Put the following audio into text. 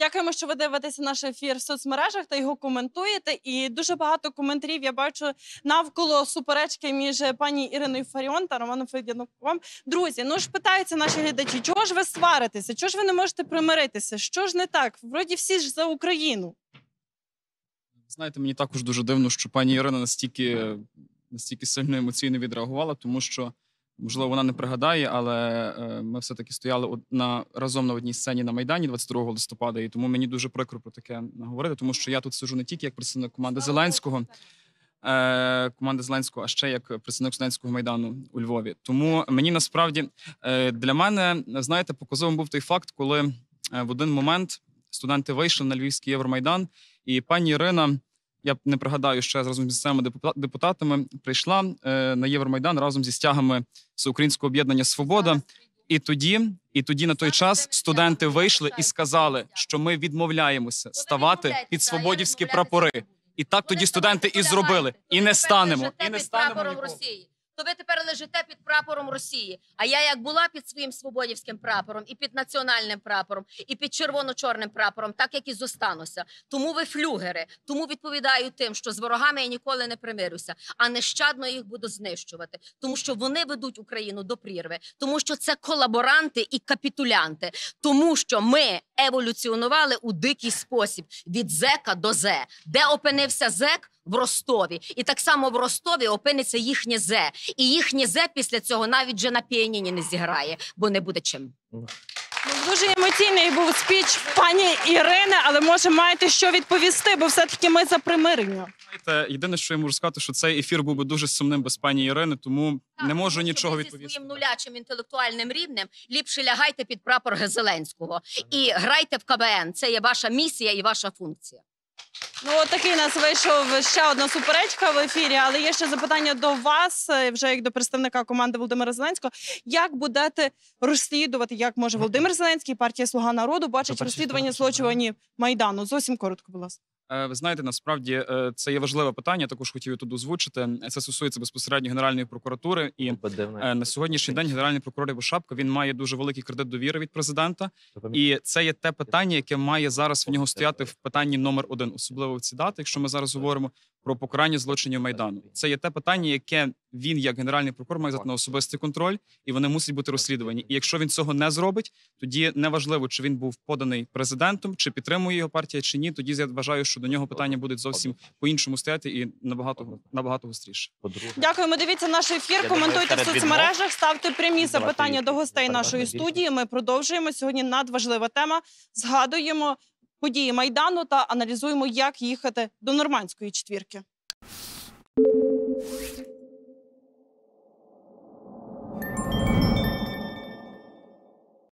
Дякуємо, що ви дивитеся наш ефір в соцмережах та його коментуєте. І дуже багато коментарів я бачу навколо суперечки між пані Іриною Фаріон та Романом Федянуком. Друзі, ну ж питаються наші глядачі, чого ж ви сваритеся? Чого ж ви не можете примиритися? Що ж не так? Вроді всі ж за Україну. Знаєте, мені також дуже дивно, що пані Ірина настільки, настільки сильно емоційно відреагувала, тому що, можливо, вона не пригадає, але е, ми все-таки стояли на, разом на одній сцені на Майдані 22 листопада, і тому мені дуже прикро про таке говорити, тому що я тут сижу не тільки як представник команди Зеленського, е, команди Зеленського, а ще як представник студентського майдану у Львові. Тому мені насправді е, для мене, знаєте, показовим був той факт, коли в один момент студенти вийшли на Львівський Євромайдан, і пані Ірина, я не пригадаю, ще разом з місцевими депута- депутатами прийшла е, на Євромайдан разом зі стягами Всеукраїнського об'єднання Свобода. І тоді, і тоді на той час студенти вийшли і сказали, що ми відмовляємося ставати під свободівські прапори. І так тоді студенти і зробили. І не станемо. І не станемо ніколи. Росії. То ви тепер лежите під прапором Росії. А я як була під своїм свободівським прапором, і під національним прапором, і під червоно-чорним прапором, так як і зостануся. Тому ви флюгери. Тому відповідаю тим, що з ворогами я ніколи не примирюся, а нещадно їх буду знищувати, тому що вони ведуть Україну до прірви, тому що це колаборанти і капітулянти, тому що ми еволюціонували у дикий спосіб від зека до зе. Де опинився зек? В Ростові, і так само в Ростові опиниться їхнє зе, і їхнє зе після цього навіть вже на піаніні не зіграє, бо не буде чим. Ну, Дуже емоційний був спіч пані Ірини, але може маєте що відповісти, бо все-таки ми за примирення. Знаєте, єдине, що я можу сказати, що цей ефір був би дуже сумним без пані Ірини, тому не можу нічого відповісти. Зі своїм нулячим інтелектуальним рівнем ліпше лягайте під прапор Зеленського і грайте в КВН. Це є ваша місія і ваша функція. Ну, от такий у нас вийшов ще одна суперечка в ефірі, але є ще запитання до вас, е, вже як до представника команди Володимира Зеленського. Як будете розслідувати, як може Володимир Зеленський, партія Слуга народу бачить розслідування злочинів Майдану? Зовсім коротко, будь ласка. Е, Ви знаєте, насправді е, це є важливе питання. Також хотів тут озвучити. Це стосується безпосередньо Генеральної прокуратури. І е, на сьогоднішній день генеральний прокурор Іво Шапка він має дуже великий кредит довіри від президента. І це є те питання, яке має зараз в нього стояти в питанні номер один, особливо в ці дати, якщо ми зараз говоримо про покарання злочинів майдану. Це є те питання, яке він, як генеральний прокурор, має взяти на особистий контроль, і вони мусять бути розслідувані. І якщо він цього не зробить, тоді неважливо, чи він був поданий президентом, чи підтримує його партія, чи ні. Тоді я вважаю, що до нього питання будуть зовсім по-іншому стояти і набагато набагато гостріше. Дякуємо. Дивіться наш ефір. Я думаю, коментуйте в соцмережах, ставте прямі запитання до гостей нашої студії. Ми продовжуємо сьогодні. Надважлива тема. Згадуємо події майдану та аналізуємо, як їхати до нормандської четвірки.